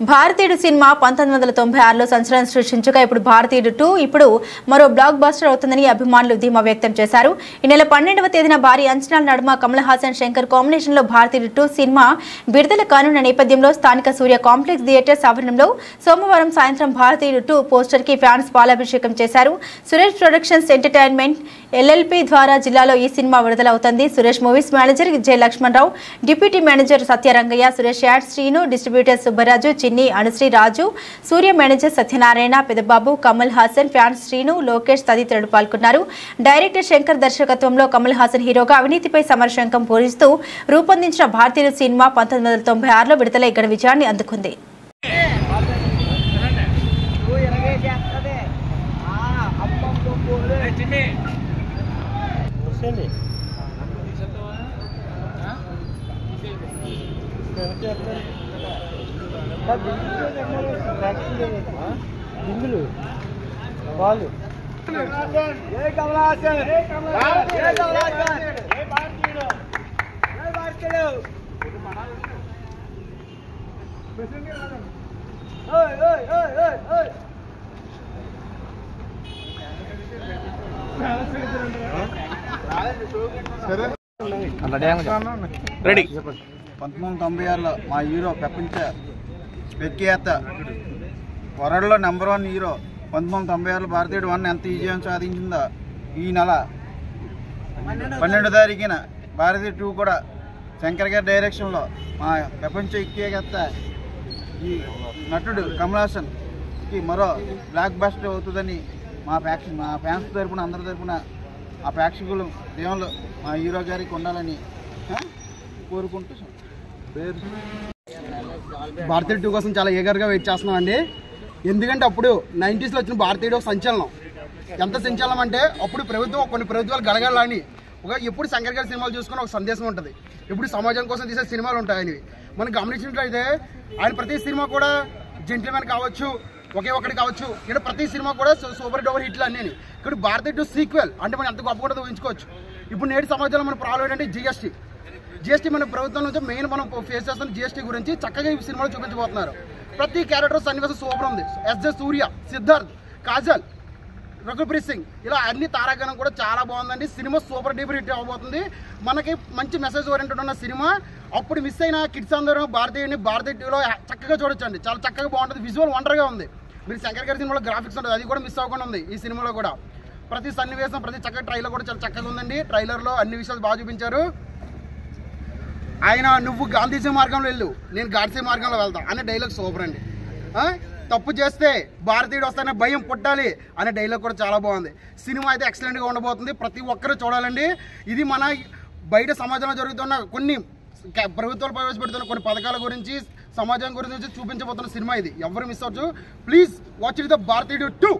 భారతీయుడు సినిమా పంతొమ్మిది వందల తొంభై ఆరులో సంచలనం సృష్టించగా ఇప్పుడు భారతీయుడు టూ ఇప్పుడు మరో బ్లాక్ బస్టర్ అవుతుందని అభిమానులు ధీమా వ్యక్తం చేశారు. ఈ నెల పన్నెండవ తేదీన భారీ అంచనాల నడుమ కమల్ హాసన్ శంకర్ కాంబినేషన్లో భారతీయుడు టూ సినిమా విడుదల కానున్న నేపథ్యంలో స్థానిక సూర్య కాంప్లెక్స్ థియేటర్స్ ఆవరణంలో సోమవారం సాయంత్రం భారతీయుడు టూ పోస్టర్కి ఫ్యాన్స్ పాలాభిషేకం చేశారు. సురేష్ ప్రొడక్షన్స్ ఎంటర్టైన్మెంట్ ఎల్ఎల్పి ద్వారా జిల్లాలో ఈ cinema విడుదలవుతుంది. Suresh movies manager J Lakshmanarao deputy manager Satyarangaiah Suresh ad Srinu distributor Subbaraju Chinni Anushree Raju Surya manager Satyanarayana Pedababu Kamal Haasan fans Srinu Lokesh తదితరులు పాల్గొన్నారు director Shankar దర్శకత్వంలో కమల్ హాసన్ హీరోగా అవినీతిపై సమరశంకం పూరిస్తూ రూపొందించిన భారతీయ సినిమా పంతొమ్మిది వందల తొంభై ఆరులో విడుదల ఇక్కడ విజయాన్ని అందుకుంది జై కమలాసన్? జై కమలాసన్? జై కమలాసన్? జై భారతీయుడు జై భారతీయుడు ఓయ్ ఓయ్ ఓయ్ ఓయ్ ఓయ్ రెడీ. పంతొమ్మిది వందల తొంభై ఆరులో మా హీరో ప్రపంచ ప్రఖ్యాత వరల్డ్లో నెంబర్ వన్ హీరో పంతొమ్మిది వందల తొంభై ఆరులో భారతీయుడు వన్ ఎంత విజయం సాధించిందో ఈ నెల పన్నెండో తారీఖున భారతీయ టూ కూడా శంకర్ గారి డైరెక్షన్లో మా ప్రపంచ విఖ్యాత ఈ నటుడు కమల్ హాసన్కి మరో బ్లాక్ బస్టర్ అవుతుందని మా ప్రేక్ష మా ఫ్యాన్స్ తరపున అందరి తరపున ఆ ప్రేక్షకులు దేవుళ్ళు మా హీరో గారికి ఉండాలని కోరుకుంటూ భారతీయుడు టూ కోసం చాలా ఏగర్గా వెయిట్ చేస్తున్నాం అండి ఎందుకంటే అప్పుడు నైంటీస్లో వచ్చిన భారతీయుడు సంచలనం. ఎంత సంచలనం అంటే అప్పుడు ప్రభుత్వం కొన్ని ప్రభుత్వాలు గడగలని ఒక ఎప్పుడు శంకర్ గారి సినిమాలు చూసుకుని ఒక సందేశం ఉంటుంది. ఎప్పుడు సమాజం కోసం తీసే సినిమాలు ఉంటాయి ఆయనవి మనం గమనించినట్లయితే ఆయన ప్రతి సినిమా కూడా జెంటిల్మెన్ కావచ్చు ఒకే ఒకటి కావచ్చు ఇక్కడ ప్రతి సినిమా కూడా సూపర్ డూపర్ హిట్లు అన్నీ ఇక్కడ భారతీయ టూ సీక్వెల్ అంటే మనం ఎంత గొప్ప కూడా ఊహించుకోవచ్చు. ఇప్పుడు నేటి సమాజంలో మన ప్రాబ్లం ఏంటంటే జిఎస్టీ జిఎస్టీ మన ప్రభుత్వం నుంచి మెయిన్ మనం ఫేస్ చేస్తున్న జిఎస్టీ గురించి చక్కగా ఈ సినిమాలో చూపించబోతున్నారు. ప్రతి క్యారెక్టర్ సన్నివేశం సూపర్ ఉంది. ఎస్జే సూర్య సిద్ధార్థ్ కాజల్ రఘుప్రీత్ సింగ్ ఇలా అన్ని తారాగణం కూడా చాలా బాగుందండి. సినిమా సూపర్ డీపర్ హిట్ అవబోతుంది మనకి మంచి మెసేజ్ ఓరియంటెడ్ ఉన్న సినిమా. అప్పుడు మిస్ అయిన కిడ్స్ అందరూ భారతీయుని భారతీయ టీవీలో చక్కగా చూడొచ్చండి. చాలా చక్కగా బాగుంటుంది. విజువల్ వండర్గా ఉంది. మీరు శంకర్ గారి సినిమాలో గ్రాఫిక్స్ ఉంటుంది. అది కూడా మిస్ అవ్వకుండా ఉంది ఈ సినిమాలో కూడా. ప్రతి సన్నివేశం ప్రతి చక్కగా ట్రైలర్ కూడా చాలా చక్కగా ఉందండి. ట్రైలర్లో అన్ని విషయాలు బాగా చూపించారు. ఆయన నువ్వు గాంధీజీ మార్గంలో వెళ్ళు నేను గాడ్సీ మార్గంలో వెళ్తాను అనే డైలాగ్ సూపర్ అండి. తప్పు చేస్తే భారతీయుడు వస్తానే భయం పుట్టాలి అనే డైలాగ్ కూడా చాలా బాగుంది. సినిమా అయితే ఎక్సలెంట్గా ఉండబోతుంది. ప్రతి ఒక్కరూ చూడాలండి. ఇది మన బయట సమాజంలో జరుగుతున్న కొన్ని ప్రభుత్వాలు ప్రవేశపెడుతున్న కొన్ని పథకాల గురించి సమాజం గురించి చూపించబోతున్న సినిమా ఇది. ఎవరు మిస్ అవ్వచ్చు please watch it the Bharatiyudu two